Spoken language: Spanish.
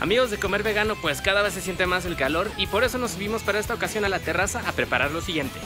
Amigos de comer vegano, pues cada vez se siente más el calor y por eso nos subimos para esta ocasión a la terraza a preparar lo siguiente.